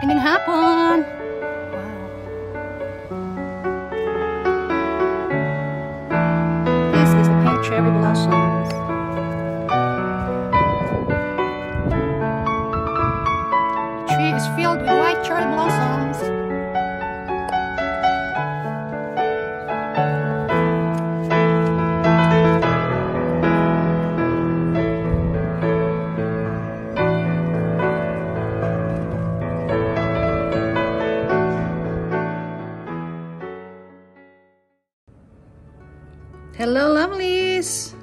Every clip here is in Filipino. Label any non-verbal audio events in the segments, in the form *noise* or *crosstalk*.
Magandang hapon! Wow. This is the pink cherry blossoms.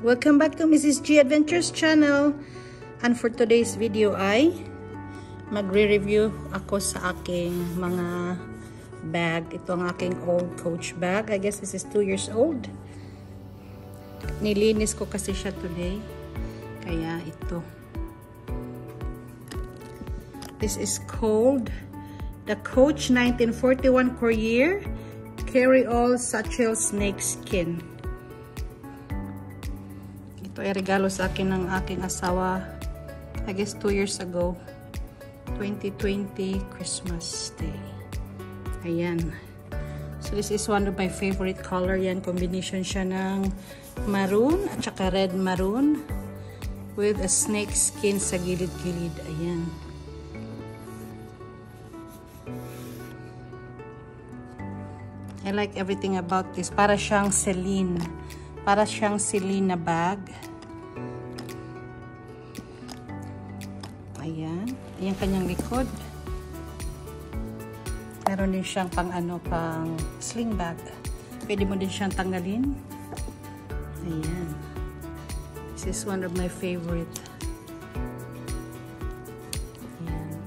Welcome back to Mrs. G Adventures channel. And for today's video ay magre-review ako sa aking mga bag. Ito ang aking old coach bag. I guess this is 2 years old. Nilinis ko kasi siya today. Kaya ito. This is called the Coach 1941 Courier Carry All Satchel Snake Skin. Ito ay regalo sa akin ng aking asawa I guess 2 years ago 2020 Christmas Day. Ayan. So this is one of my favorite color. Yan combination siya ng maroon at saka red maroon with a snake skin sa gilid-gilid. Ayan. I like everything about this. Para siyang Celine. Para siyang Celine na bag Ayan. Ayan kanyang likod. Meron din siyang pang ano, pang sling bag. Pwede mo din siyang tanggalin. Ayan. This is one of my favorite. Ayan.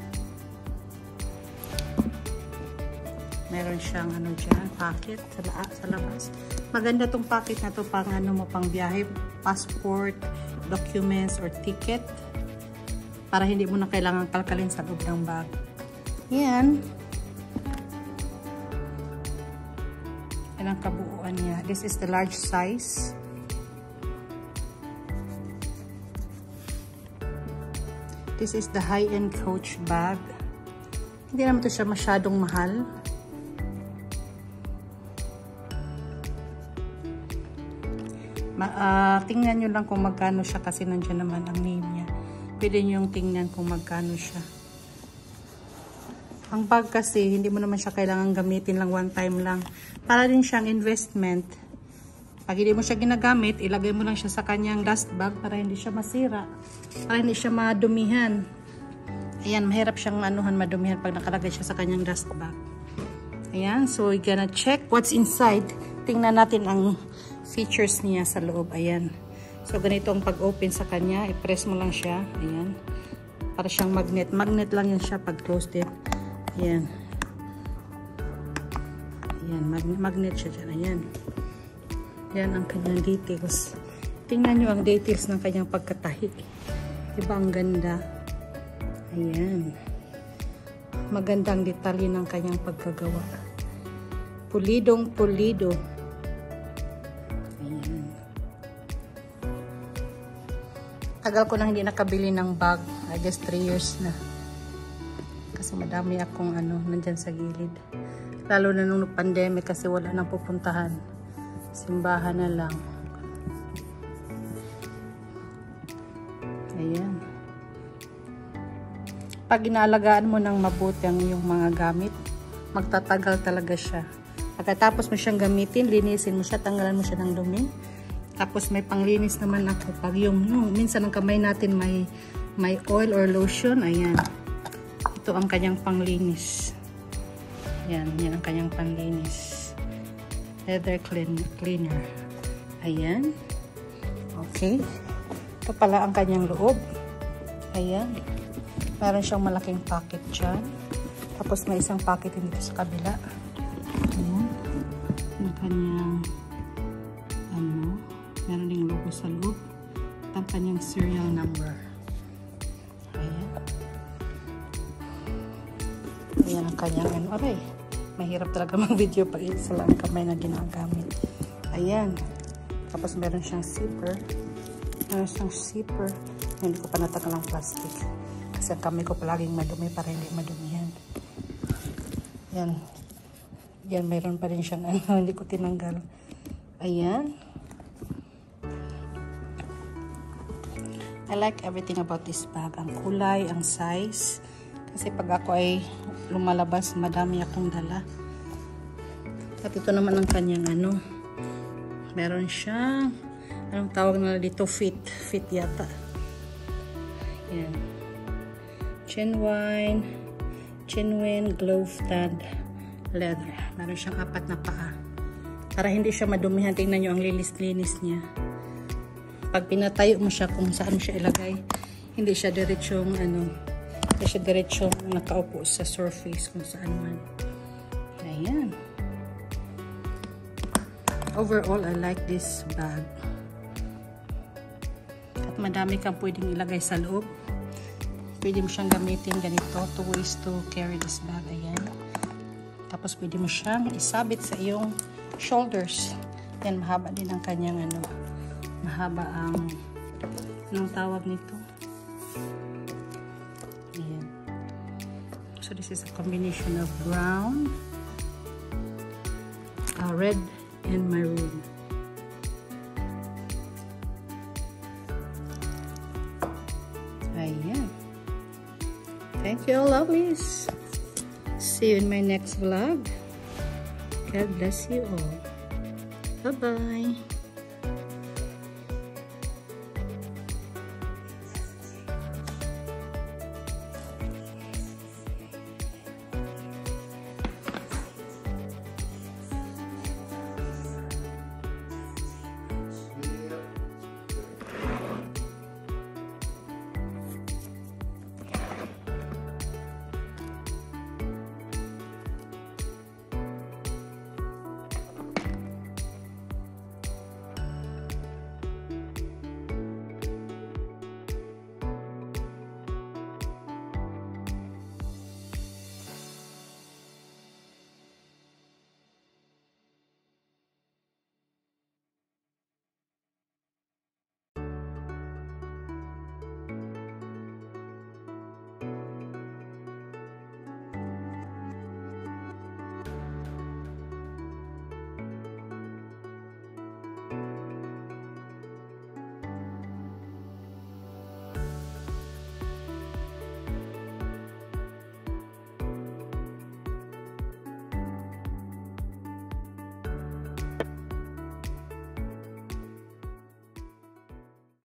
Meron siyang ano dyan, pocket sa, sa labas. Maganda tong pocket na to pang ano mo, pang biyahe, passport, documents, or ticket para hindi mo na kailangan kalkalin sa loob ng bag. Yan. Yan ang kabuuan niya. This is the large size. This is the high-end coach bag. Hindi naman to siya masyadong mahal. Ma uh, tingnan nyo lang kung magkano siya kasi nandiyan naman ang name niya pwede nyo tingnan kung magkano siya. Ang bag kasi, hindi mo naman siya kailangan gamitin lang one time lang. Para din siyang investment. Pag hindi mo siya ginagamit, ilagay mo lang siya sa kanyang dust bag para hindi siya masira. Para hindi siya madumihan. Ayan, mahirap siyang anuhan madumihan pag nakalagay siya sa kanyang dust bag. Ayan, so we're gonna check what's inside. Tingnan natin ang features niya sa loob. Ayan. So, ganito ang pag-open sa kanya. I-press mo lang siya. Ayan. Para siyang magnet. Magnet lang yan siya pag closed it. Ayan. Ayan. Mag magnet siya dyan. Ayan. Ayan ang kanyang details. Tingnan nyo ang details ng kanyang pagkatahi. Diba ang ganda? Ayan. Magandang detalye ng kanyang pagkagawa. Pulidong pulido. Tagal ko nang hindi nakabili ng bag. I guess 3 years na. Kasi madami akong ano, nandyan sa gilid. Lalo na nung pandemic kasi wala nang pupuntahan. Simbahan na lang. Ayan. Pag inaalagaan mo ng mabuti ang iyong mga gamit, magtatagal talaga siya. Pagkatapos mo siyang gamitin, linisin mo siya, tanggalan mo siya ng dumi tapos may panglinis naman ako. Pag yung, yung minsan ang kamay natin may, may oil or lotion, ayan. Ito ang kanyang panglinis. Ayan, yan ang kanyang panglinis. Leather clean, cleaner. Ayan. Okay. Ito pala ang kanyang loob. Ayan. Meron siyang malaking pocket dyan. Tapos may isang pocket dito sa kabila. Kanyang serial number. Ayan. Ayan ang kanyang ano. Aray, mahirap talaga *laughs* mag-video pag isa lang kamay na ginagamit. Ayan. Tapos meron siyang zipper. Meron siyang zipper. Hindi ko pa natagal ang plastic. Kasi ang kamay ko palaging madumi para hindi madumihan. Yan. Yan, mayroon pa rin siyang ano, *laughs* hindi ko tinanggal. Ayan. I like everything about this bag. Ang kulay, ang size. Kasi pag ako ay lumalabas, madami akong dala. At ito naman ang kanyang ano. Meron siyang, anong tawag na dito? Fit. Fit yata. Yan. Genuine, genuine glove stud leather. Meron siyang apat na paa. Para hindi siya madumihan. Tingnan nyo ang linis-linis niya pag pinatayo mo siya kung saan siya ilagay, hindi siya diretsong ano, hindi siya diretsong nakaupo sa surface kung saan man. Ayan. Overall, I like this bag. At madami kang pwedeng ilagay sa loob. Pwede mo siyang gamitin ganito. Two ways to carry this bag. Ayan. Tapos pwede mo siyang isabit sa iyong shoulders. Yan, mahaba din ang kanyang ano, mahaba ang anong tawag nito? Ayan. so this is a combination of brown uh, red and maroon. Ayan. Thank you lovelies. See you in my next vlog. God bless you all. Bye bye